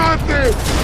mate!